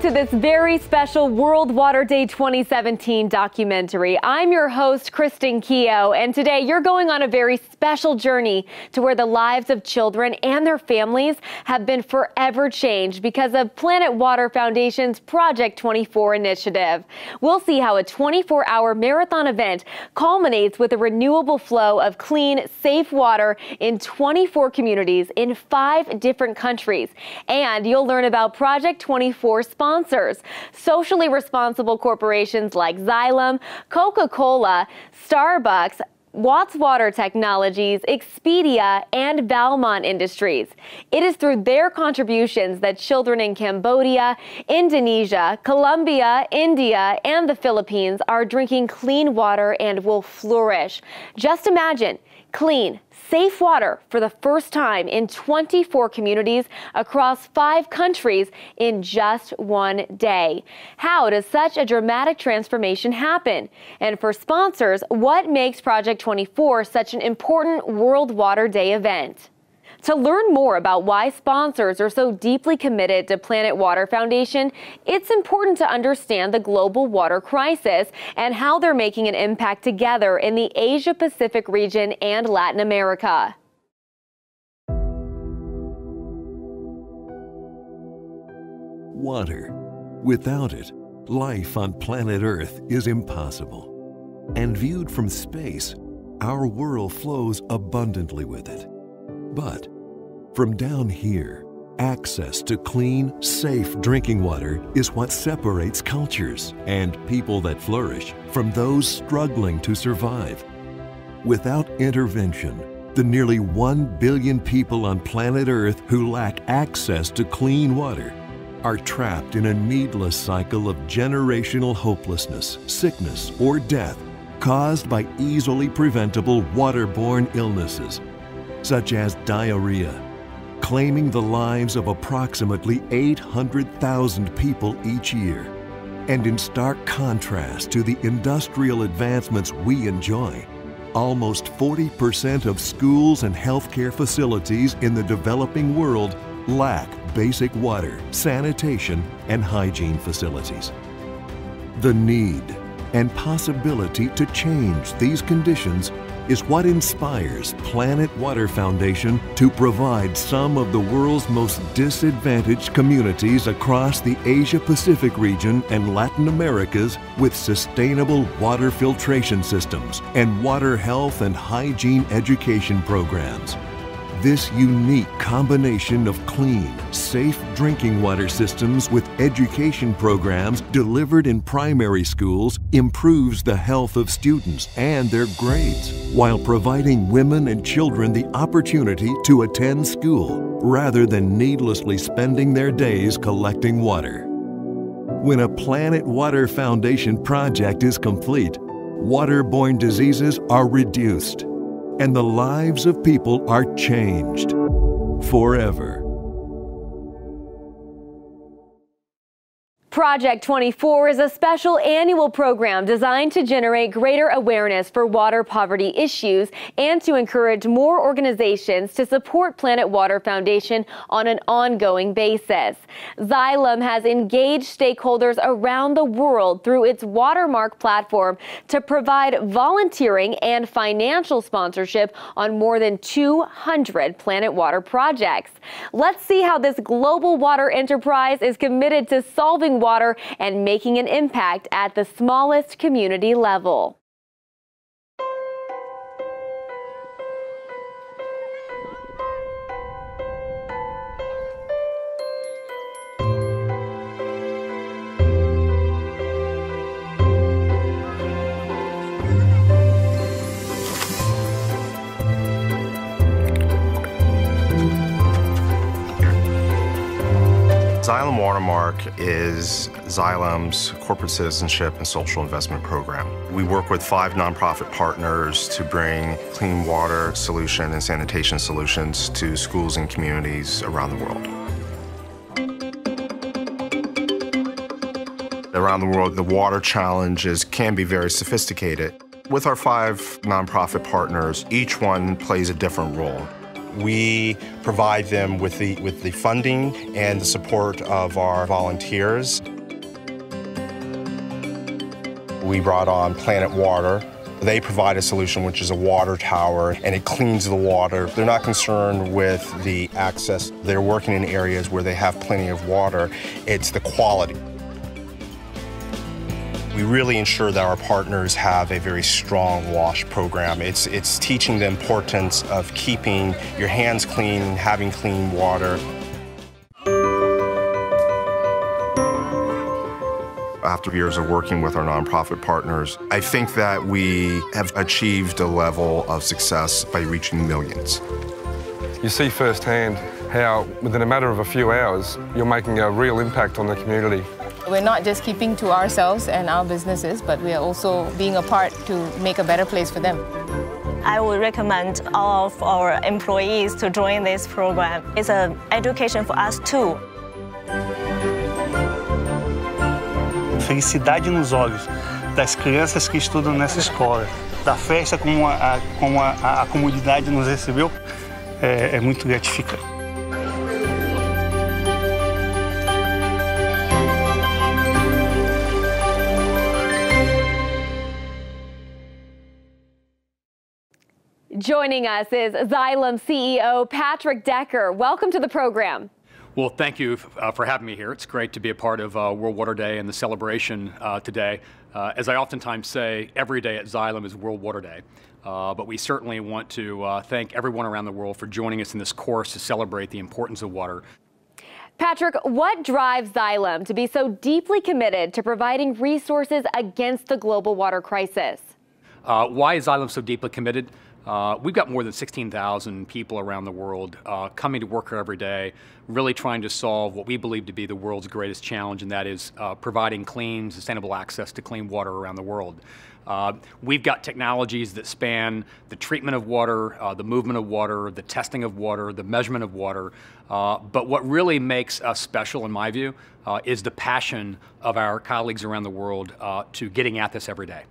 To this very special World Water Day 2017 documentary. I'm your host, Kristen Keogh, and today you're going on a very special journey to where the lives of children and their families have been forever changed because of Planet Water Foundation's Project 24 initiative. We'll see how a 24 hour marathon event culminates with a renewable flow of clean, safe water in 24 communities in five different countries. And you'll learn about Project 24 for sponsors. Socially responsible corporations like Xylem, Coca Cola, Starbucks, Watts Water Technologies, Expedia, and Valmont Industries. It is through their contributions that children in Cambodia, Indonesia, Colombia, India, and the Philippines are drinking clean water and will flourish. Just imagine clean, safe water for the first time in 24 communities across five countries in just one day. How does such a dramatic transformation happen? And for sponsors, what makes Project 24 such an important World Water Day event? To learn more about why sponsors are so deeply committed to Planet Water Foundation, it's important to understand the global water crisis and how they're making an impact together in the Asia Pacific region and Latin America. Water. Without it, life on planet Earth is impossible. And viewed from space, our world flows abundantly with it. But from down here, access to clean, safe drinking water is what separates cultures and people that flourish from those struggling to survive. Without intervention, the nearly 1 billion people on planet Earth who lack access to clean water are trapped in a needless cycle of generational hopelessness, sickness, or death caused by easily preventable waterborne illnesses such as diarrhea, claiming the lives of approximately 800,000 people each year. And in stark contrast to the industrial advancements we enjoy, almost 40% of schools and healthcare facilities in the developing world lack basic water, sanitation, and hygiene facilities. The need and possibility to change these conditions is what inspires Planet Water Foundation to provide some of the world's most disadvantaged communities across the Asia Pacific region and Latin Americas with sustainable water filtration systems and water health and hygiene education programs. This unique combination of clean, safe drinking water systems with education programs delivered in primary schools improves the health of students and their grades, while providing women and children the opportunity to attend school rather than needlessly spending their days collecting water. When a Planet Water Foundation project is complete, waterborne diseases are reduced and the lives of people are changed forever. Project 24 is a special annual program designed to generate greater awareness for water poverty issues and to encourage more organizations to support Planet Water Foundation on an ongoing basis. Xylem has engaged stakeholders around the world through its Watermark platform to provide volunteering and financial sponsorship on more than 200 Planet Water projects. Let's see how this global water enterprise is committed to solving water and making an impact at the smallest community level. Xylem Watermark is Xylem's corporate citizenship and social investment program. We work with five nonprofit partners to bring clean water solution and sanitation solutions to schools and communities around the world. Around the world, the water challenges can be very sophisticated. With our five nonprofit partners, each one plays a different role. We provide them with the, with the funding and the support of our volunteers. We brought on Planet Water. They provide a solution which is a water tower and it cleans the water. They're not concerned with the access. They're working in areas where they have plenty of water. It's the quality. We really ensure that our partners have a very strong wash program. It's, it's teaching the importance of keeping your hands clean, having clean water. After years of working with our nonprofit partners, I think that we have achieved a level of success by reaching millions. You see firsthand how, within a matter of a few hours, you're making a real impact on the community. We're not just keeping to ourselves and our businesses, but we are also being a part to make a better place for them. I would recommend all of our employees to join this program. It's an education for us too. Felicidade nos olhos das crianças que estudam nessa escola, da festa como a, como a, a comunidade nos recebeu, é, é muito gratificante. Joining us is Xylem CEO Patrick Decker. Welcome to the program. Well, thank you uh, for having me here. It's great to be a part of uh, World Water Day and the celebration uh, today. Uh, as I oftentimes say, every day at Xylem is World Water Day. Uh, but we certainly want to uh, thank everyone around the world for joining us in this course to celebrate the importance of water. Patrick, what drives Xylem to be so deeply committed to providing resources against the global water crisis? why is Xylem so deeply committed? Uh, we've got more than 16,000 people around the world uh, coming to work here every day, really trying to solve what we believe to be the world's greatest challenge, and that is uh, providing clean, sustainable access to clean water around the world. Uh, we've got technologies that span the treatment of water, uh, the movement of water, the testing of water, the measurement of water. Uh, but what really makes us special, in my view, is the passion of our colleagues around the world to getting at this every day.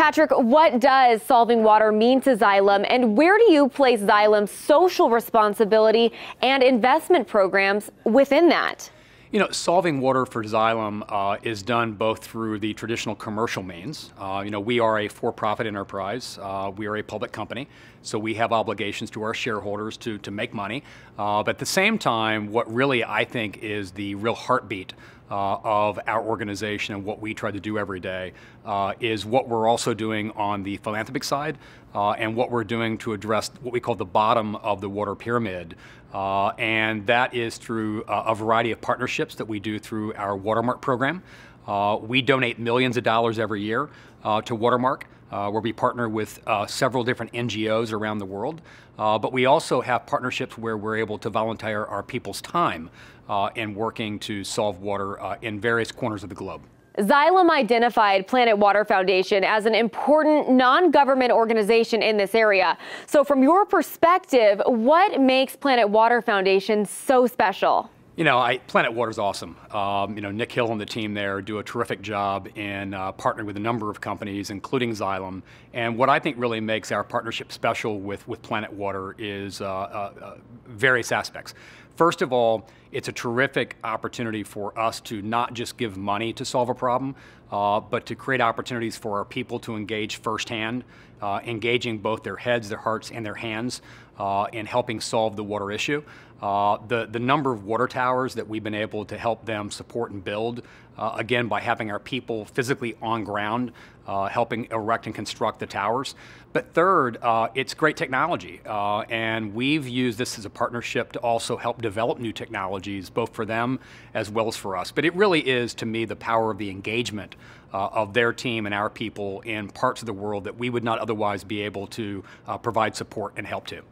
Patrick, what does solving water mean to Xylem, and where do you place Xylem's social responsibility and investment programs within that? You know, solving water for Xylem uh, is done both through the traditional commercial means. Uh, you know, we are a for-profit enterprise. Uh, we are a public company, so we have obligations to our shareholders to, to make money. Uh, but at the same time, what really I think is the real heartbeat uh, of our organization and what we try to do every day uh, is what we're also doing on the philanthropic side uh, and what we're doing to address what we call the bottom of the water pyramid. Uh, and that is through a variety of partnerships that we do through our Watermark program. Uh, we donate millions of dollars every year uh, to Watermark. Uh, where we partner with uh, several different NGOs around the world. Uh, but we also have partnerships where we're able to volunteer our people's time uh, in working to solve water uh, in various corners of the globe. Xylem identified Planet Water Foundation as an important non-government organization in this area. So from your perspective, what makes Planet Water Foundation so special? You know, I, Planet Water is awesome. Um, you know, Nick Hill and the team there do a terrific job in uh, partnering with a number of companies, including Xylem. And what I think really makes our partnership special with, with Planet Water is uh, uh, uh various aspects. First of all, it's a terrific opportunity for us to not just give money to solve a problem, uh, but to create opportunities for our people to engage firsthand, uh, engaging both their heads, their hearts, and their hands uh, in helping solve the water issue. Uh, the, the number of water towers that we've been able to help them support and build, uh, again, by having our people physically on ground, uh, helping erect and construct the towers. But third, uh, it's great technology. Uh, and we've used this as a partnership to also help develop new technologies, both for them as well as for us. But it really is, to me, the power of the engagement uh, of their team and our people in parts of the world that we would not otherwise be able to provide support and help to.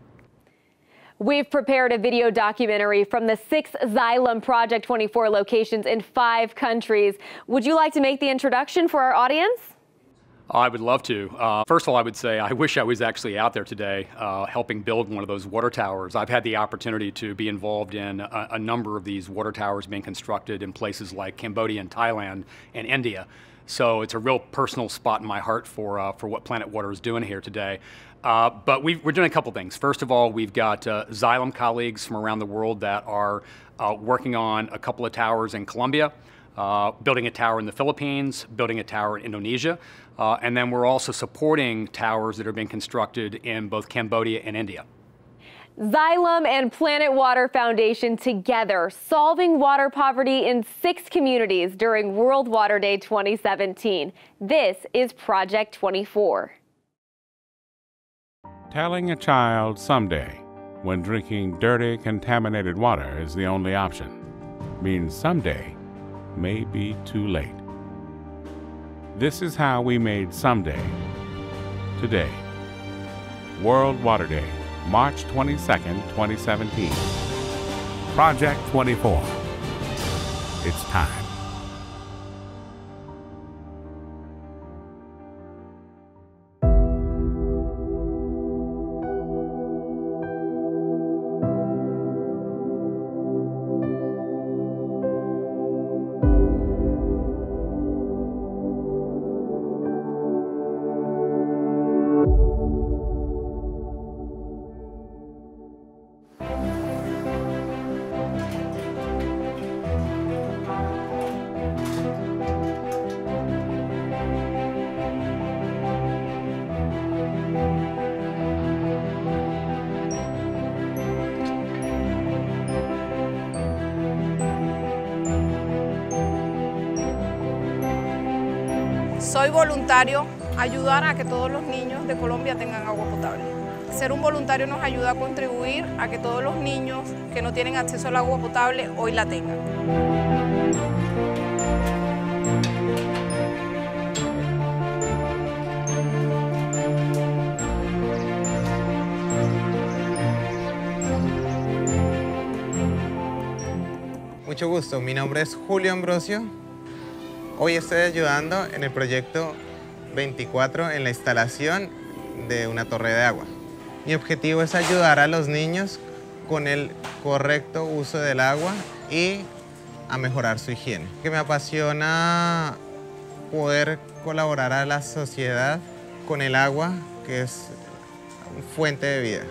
We've prepared a video documentary from the six Xylem Project 24 locations in five countries. Would you like to make the introduction for our audience? I would love to. Uh, first of all, I would say I wish I was actually out there today uh, helping build one of those water towers. I've had the opportunity to be involved in a, a, number of these water towers being constructed in places like Cambodia and Thailand and India. So it's a real personal spot in my heart for, uh, for what Planet Water is doing here today. Uh, but we are doing a couple things. First of all, we've got uh, Xylem colleagues from around the world that are uh, working on a couple of towers in Colombia, uh, building a tower in the Philippines, building a tower in Indonesia, uh, and then we're also supporting towers that are being constructed in both Cambodia and India. Xylem and Planet Water Foundation together solving water poverty in six communities during World Water Day 2017. This is Project 24. Telling a child someday when drinking dirty, contaminated water is the only option means someday may be too late. This is how we made someday today. World Water Day March 22nd, 2017. Project 24. It's time. Soy voluntario, ayudar a que todos los niños de Colombia tengan agua potable. Ser un voluntario nos ayuda a contribuir a que todos los niños que no tienen acceso al agua potable hoy la tengan. Mucho gusto, mi nombre es Julio Ambrosio. Hoy estoy ayudando en el proyecto 24 en la instalación de una torre de agua. Mi objetivo es ayudar a los niños con el correcto uso del agua y a mejorar su higiene. Que me apasiona poder colaborar a la sociedad con el agua, que es fuente de vida.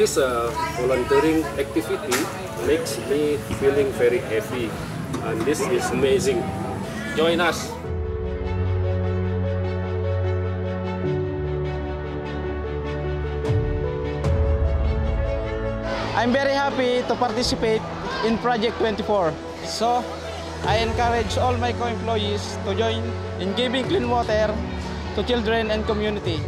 This uh, volunteering activity makes me feeling very happy and this is amazing. Join us. I'm very happy to participate in Project 24. So, I encourage all my co-employees to join in giving clean water to children and community.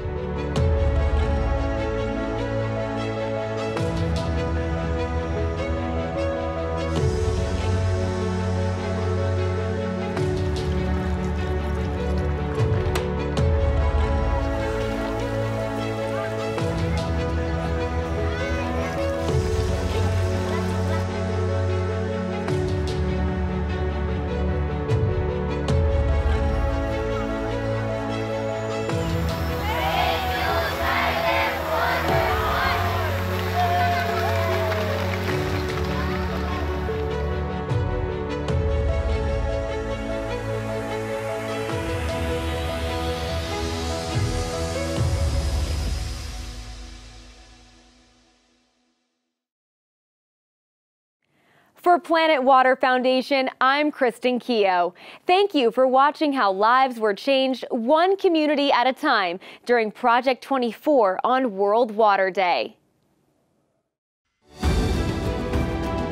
For Planet Water Foundation, I'm Kristen Keogh. Thank you for watching how lives were changed one community at a time during Project 24 on World Water Day.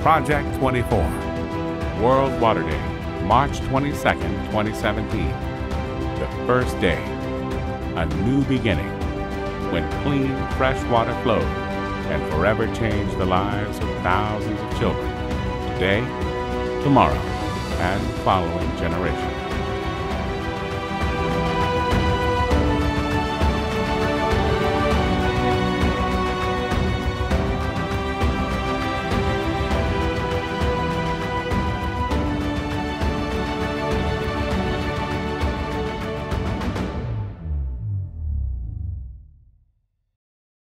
Project 24, World Water Day, March 22nd, 2017. The first day, a new beginning, when clean, fresh water flowed and forever changed the lives of thousands of children today, tomorrow, and following generations.